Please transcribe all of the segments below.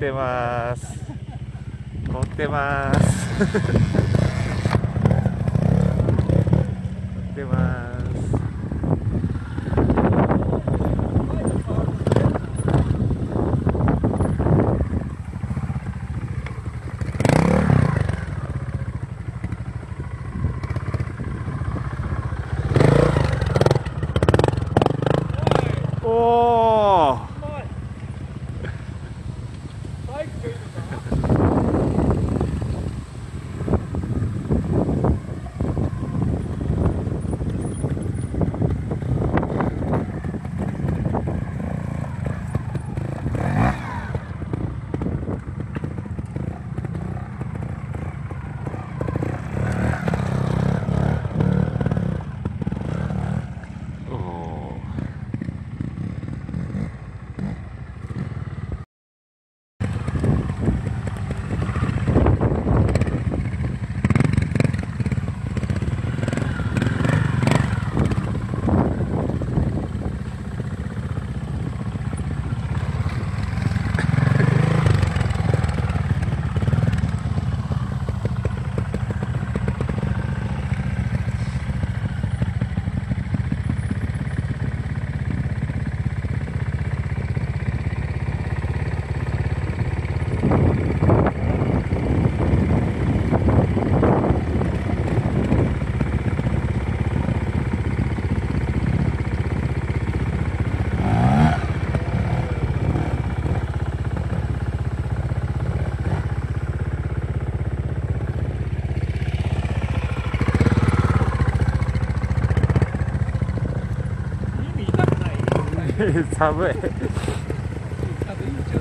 ってます。凍ってます凍ってますおおおお耳痛くない寒い。あと YouTube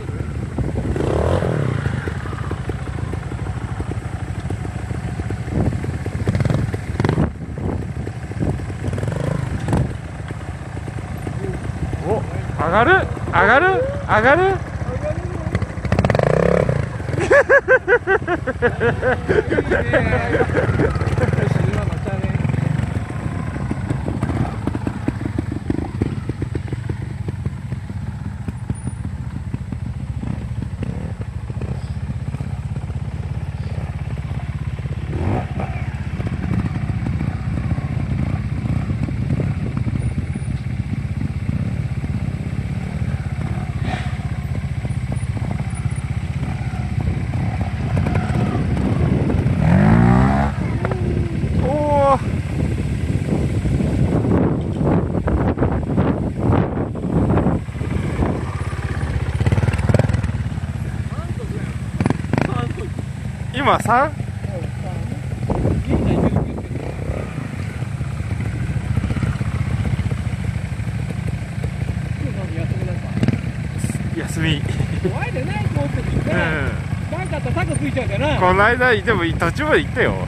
お上がる？上がる？上がるおお今 3? 休み怖いでね、こって。うんなんかあったらタコついちゃう。この間でも途中まで行ったよ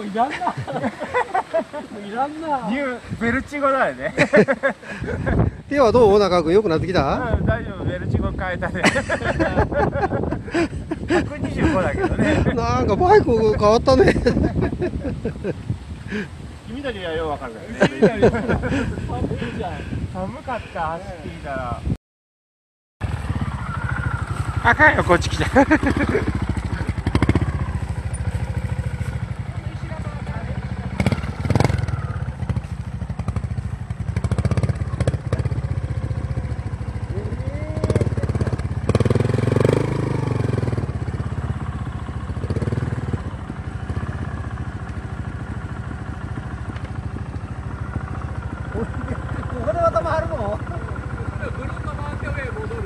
いやいらんな。もういらんな。ニューベルチゴだよね。手はどう？中君良くなってきた？うん大丈夫ベルチゴ変えたね。125だけどね。なんかバイク変わったね君たちにはようわかるからね。寒いじゃん。寒かった走ってきたら。あかんよこっち来ちゃうここでまた回るのぐるっと回って上へ戻る。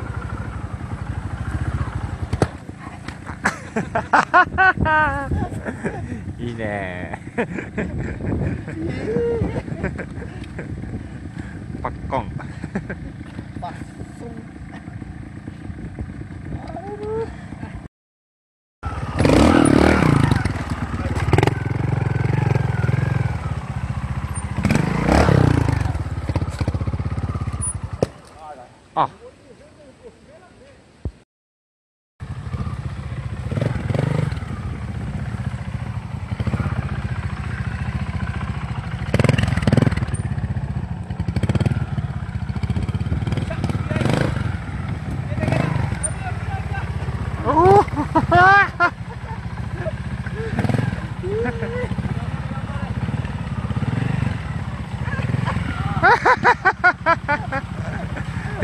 いいねパッコンあおお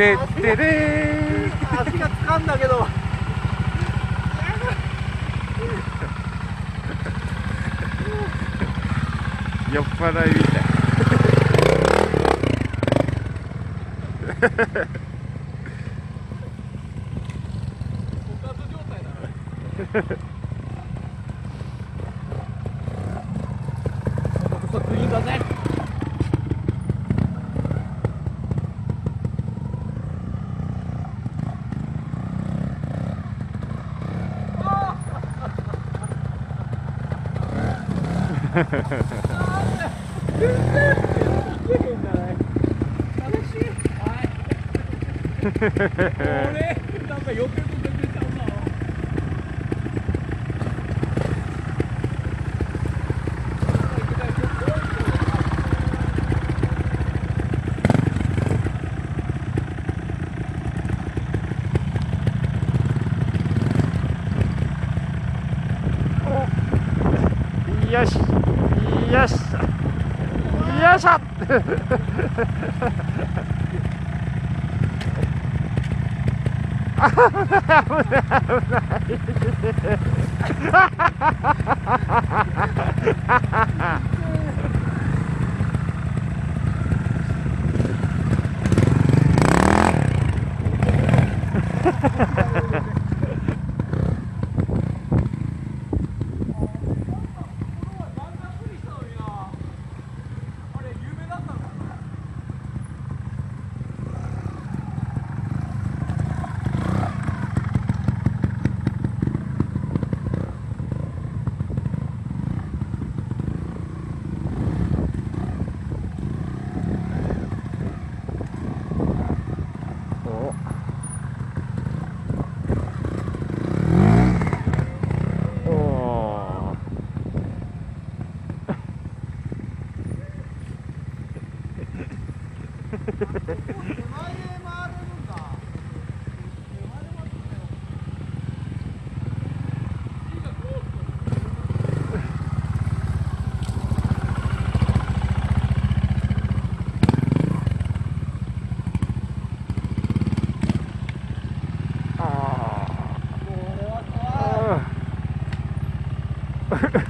でってれー足がつかんだけど酔っ払いみたい 枯渇状態だな。ここクリーンだぜ。これなんか予定と全然ちゃうな。よしよしよいハハハハハ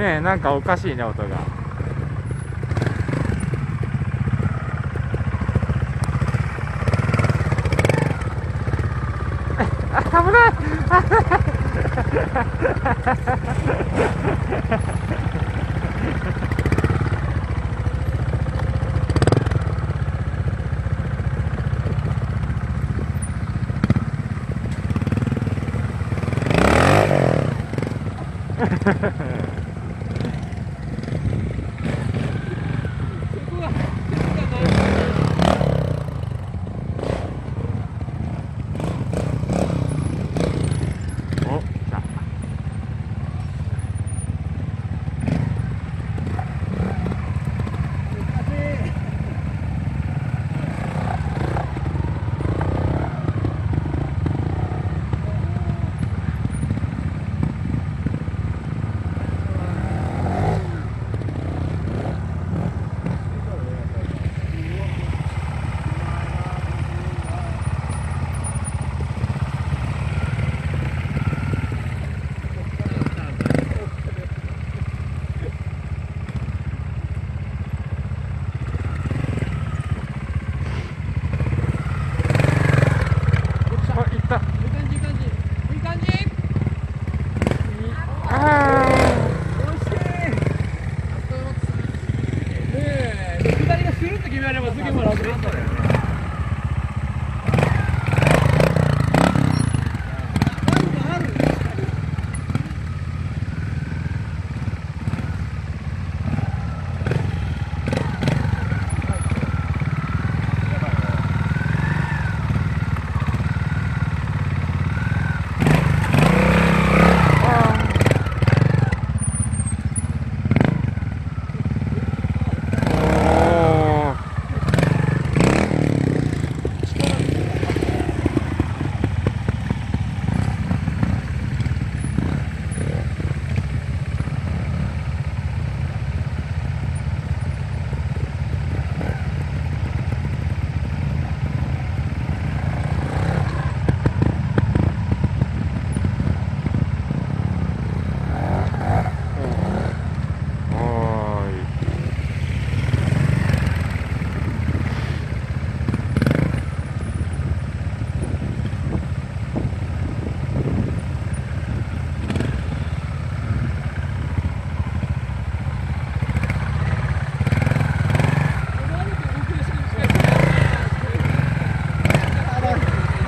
ねえなんかおかしいね音が。あ危ない。そ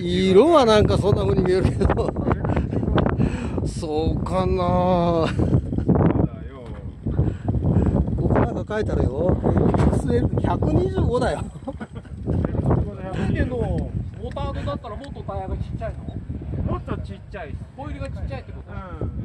色はなんかそんな風に見えるけど。そうかな。ここなんか書いてあるよ XL125 だよ。けどモータードだったらもっとタイヤがちっちゃいの？もっとちっちゃいホイールがちっちゃいってこと？うん